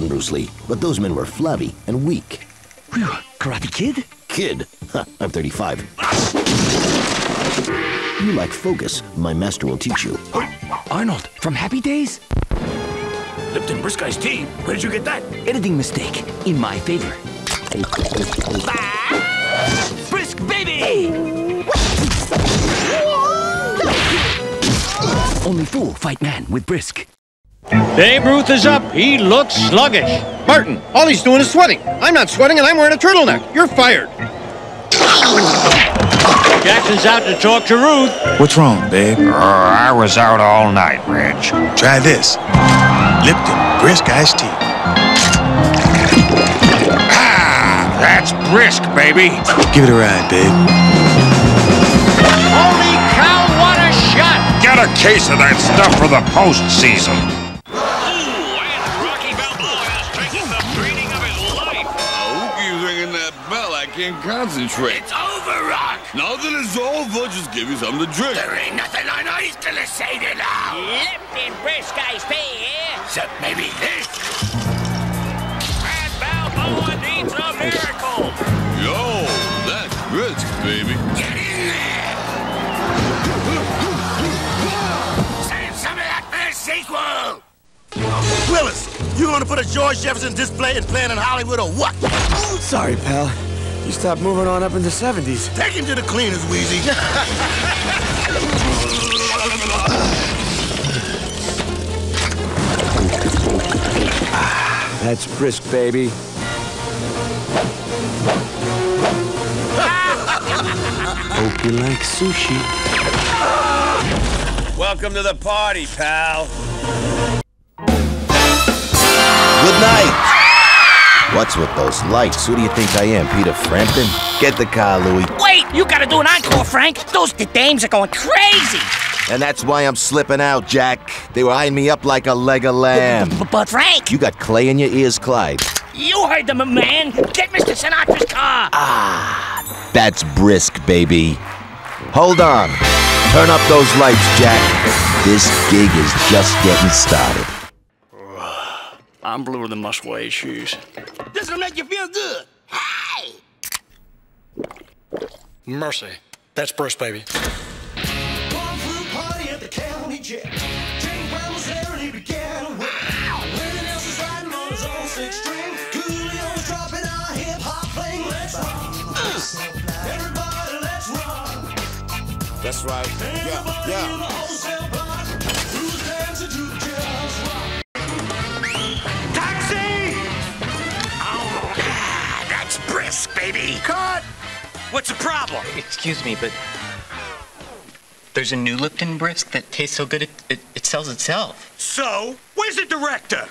done Bruce Lee, but those men were flabby and weak. Whew, Karate Kid? Kid? Huh, I'm 35. You lack focus. My master will teach you. Arnold from Happy Days? Lipton Brisk Iced Tea. Where did you get that? Editing mistake. In my favor. Brisk baby! Only fool fight man with brisk. Babe Ruth is up. He looks sluggish. Martin, all he's doing is sweating. I'm not sweating and I'm wearing a turtleneck. You're fired. Jackson's out to talk to Ruth. What's wrong, babe? Uh, I was out all night, Reg. Try this. Lipton Brisk Iced Tea. Ah, that's brisk, baby. Give it a ride, babe. Holy cow, what a shot! Get a case of that stuff for the postseason. Ringing bell. I can't concentrate. It's over, Rock. Now that it's over, just give me something to drink. There ain't nothing I know he's gonna say to now. Lipton Brisk Iced Tea here. Except maybe this. Brad Balboa needs a miracle. Yo, that's brisk, baby. Get in there. Save some of that for the sequel. Willis, you gonna put a George Jefferson display and plan in Hollywood or what? Sorry, pal. You stopped moving on up in the 70s. Take him to the cleaners, Weezy. That's brisk, baby. Hope you like sushi. Welcome to the party, pal. What's with those lights? Who do you think I am, Peter Frampton? Get the car, Louis. Wait, you gotta do an encore, Frank. Those dames are going crazy. And that's why I'm slipping out, Jack. They were eyeing me up like a leg of lamb. B- but Frank, You got clay in your ears, Clyde. you heard them, man. Get Mr. Sinatra's car. Ah, that's brisk, baby. Hold on. Turn up those lights, Jack. This gig is just getting started. I'm bluer than my suede shoes. This'll make you feel good. Hey! Mercy. That's Bruce, baby. That's right. Yeah, yeah. What's the problem? Excuse me, but there's a new Lipton Brisk that tastes so good it, it, it sells itself. So, where's the director?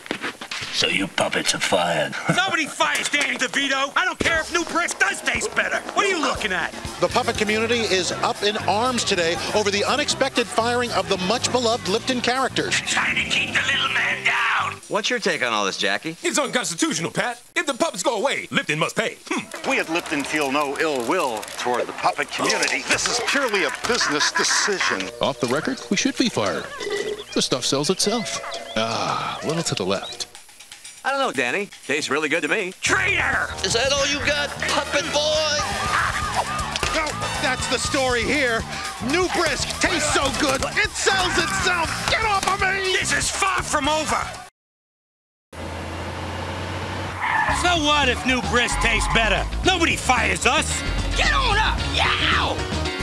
So you puppets are fired. Nobody fires Danny DeVito. I don't care if New Brisk does taste better. What are you looking at? The puppet community is up in arms today over the unexpected firing of the much beloved Lipton characters. Trying to keep the little man down. What's your take on all this, Jackie? It's unconstitutional, Pat. If the puppets go away, Lipton must pay. Hmm. We at Lipton feel no ill will toward the puppet community. This is purely a business decision. Off the record, we should be fired. The stuff sells itself. Ah, a little to the left. I don't know, Danny. Tastes really good to me. Traitor! Is that all you got, puppet boy? No, that's the story here. New Brisk tastes so good, it sells itself. Get off of me! This is far from over. So what if New Brisk tastes better? Nobody fires us. Get on up! Yow!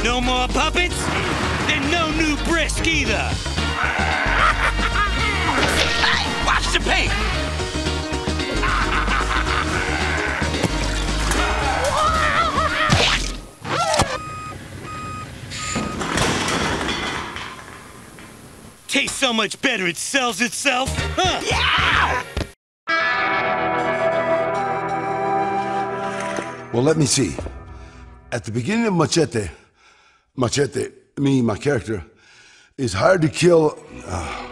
No more puppets, and no New Brisk either. Hey, watch the paint! Tastes so much better it sells itself. Huh? Well, let me see. At the beginning of Machete, Machete, me, my character, is hired to kill. Uh,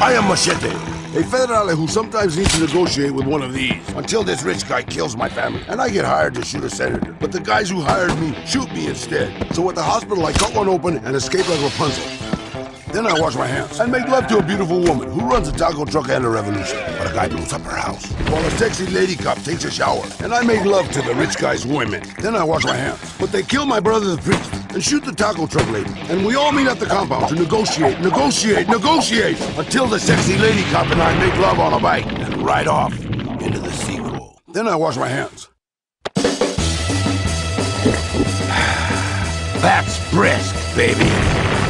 I am Machete, a federale who sometimes needs to negotiate with one of these until this rich guy kills my family. And I get hired to shoot a senator. But the guys who hired me shoot me instead. So at the hospital, I cut one open and escape like Rapunzel. Then I wash my hands and make love to a beautiful woman who runs a taco truck and a revolution. But a guy blows up her house. While a sexy lady cop takes a shower. And I make love to the rich guy's women. Then I wash my hands. But they kill my brother the priest and shoot the taco truck lady. And we all meet at the compound to negotiate, negotiate, negotiate until the sexy lady cop and I make love on a bike and ride off into the sequel. Then I wash my hands. That's brisk, baby.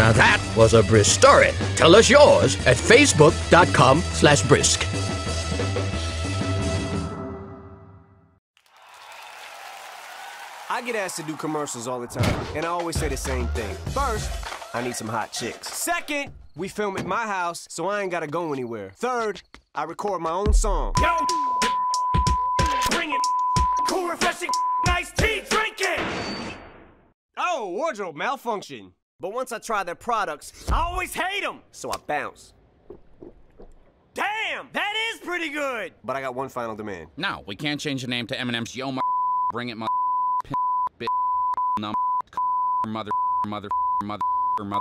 Now that was a brisk story. Tell us yours at facebook.com slash brisk. I get asked to do commercials all the time, and I always say the same thing. First, I need some hot chicks. Second, we film at my house, so I ain't gotta go anywhere. Third, I record my own song. Yo! Bring it! Cool, refreshing, nice tea, drink it! Oh, wardrobe malfunction. But once I try their products, I always hate them, so I bounce. Damn, that is pretty good! But I got one final demand. No, we can't change the name to Eminem's Yo my Bring It My Bitch Num Mother Mother Mother Mother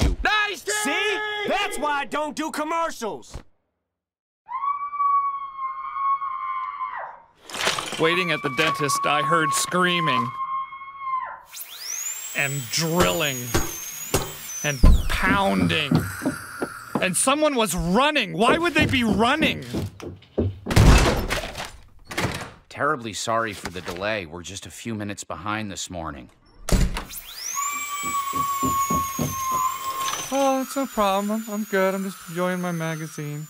You. Nice! See? That's why I don't do commercials. Waiting at the dentist, I heard screaming and drilling and pounding. And someone was running. Why would they be running? Terribly sorry for the delay. We're just a few minutes behind this morning. Oh, it's no problem. I'm, I'm good. I'm just enjoying my magazine.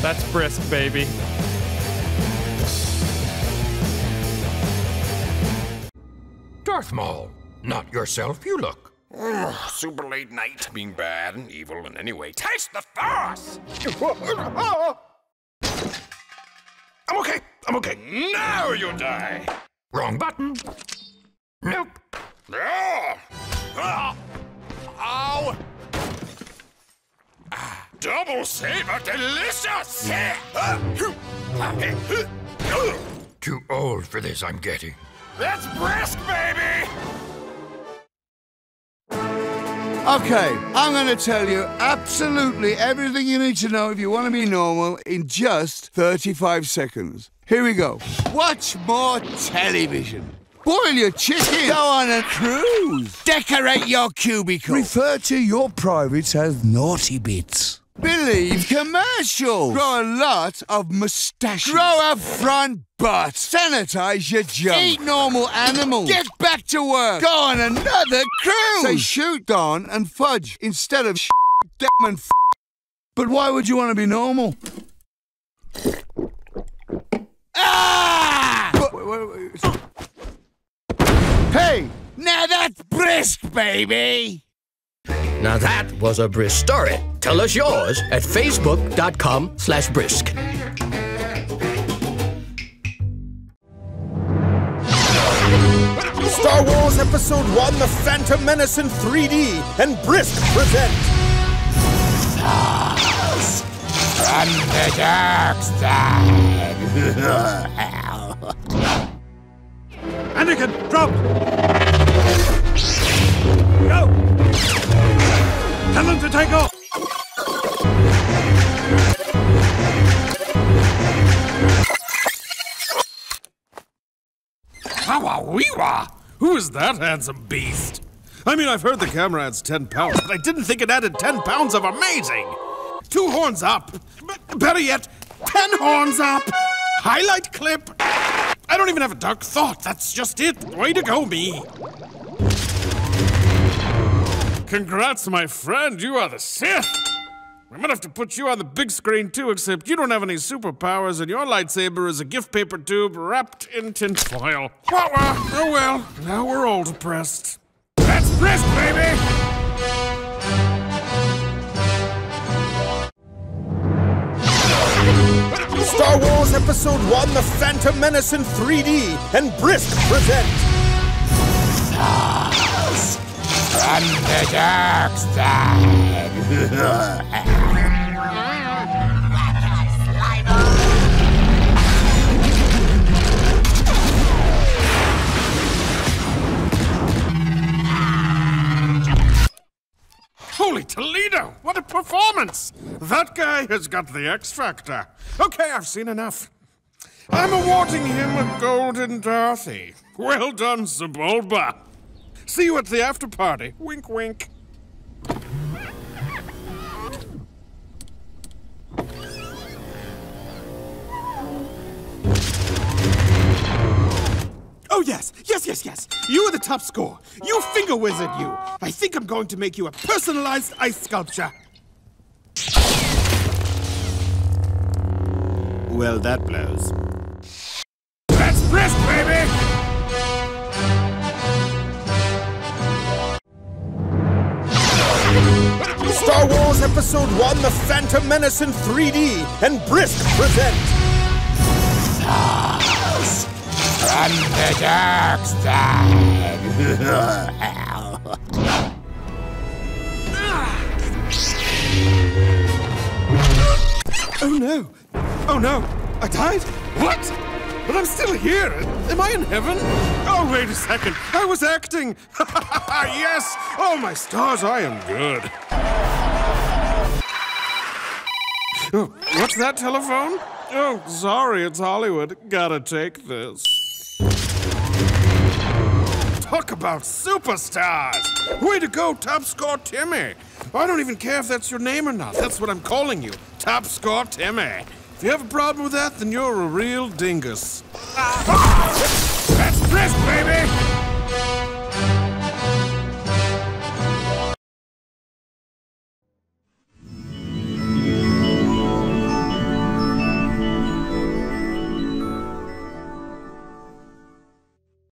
That's brisk, baby. Darth Maul, not yourself, you look. super late night, being bad and evil, and anyway, taste the force! I'm okay, I'm okay. Now you die! Wrong button. Nope. Ah! Ah! Ow! Ah, double saber delicious! Too old for this, I'm getting. That's brisk, baby! Okay, I'm going to tell you absolutely everything you need to know if you want to be normal in just 35 seconds. Here we go. Watch more television. Boil your chicken. Go on a cruise. Decorate your cubicle. Refer to your privates as naughty bits. Believe commercials. Grow a lot of mustaches. Grow a front butt. Sanitize your junk. Eat normal animals. Get back to work. Go on another cruise. Say shoot Don and fudge instead of damn and f But why would you want to be normal? Ah! Wait, wait, wait. Hey, now that's brisk, baby. Now that was a brisk story. Tell us yours at facebook.com slash brisk. Star Wars Episode 1 The Phantom Menace in 3D and Brisk present. Stars from the dark side. Anakin, drop! Go! Tell them to take off! Hawa Who is that handsome beast? I mean, I've heard the camera adds 10 pounds, but I didn't think it added 10 pounds of amazing! Two horns up! B better yet, 10 horns up! Highlight clip! I don't even have a dark thought, that's just it! Way to go, me! Congrats, my friend, you are the Sith! We might have to put you on the big screen too, except you don't have any superpowers and your lightsaber is a gift paper tube wrapped in tinfoil. Wah wah! Oh well, now we're all depressed. That's brisk, baby! Star Wars Episode 1 The Phantom Menace in 3D and Brisk present. The dark side. Holy Toledo! What a performance. That guy has got the X Factor. Okay, I've seen enough. I'm awarding him a Golden Dorothy. Well done, Sebulba. See you at the after party. Wink, wink. Oh, yes, yes, yes, yes. You are the top score. You finger wizard, you. I think I'm going to make you a personalized ice sculpture. Well, that blows. That's brisk, baby! Star Wars Episode 1 The Phantom Menace in 3D and Brisk present. From the dark side. Oh no! Oh no! I died? What? But I'm still here! Am I in heaven? Oh, wait a second! I was acting! yes! Oh, my stars, I am good! Oh, what's that telephone? Oh, sorry, it's Hollywood. Gotta take this. Talk about superstars! Way to go, Top Score Timmy! I don't even care if that's your name or not. That's what I'm calling you. Top Score Timmy. If you have a problem with that, then you're a real dingus. Ah! That's brisk, baby!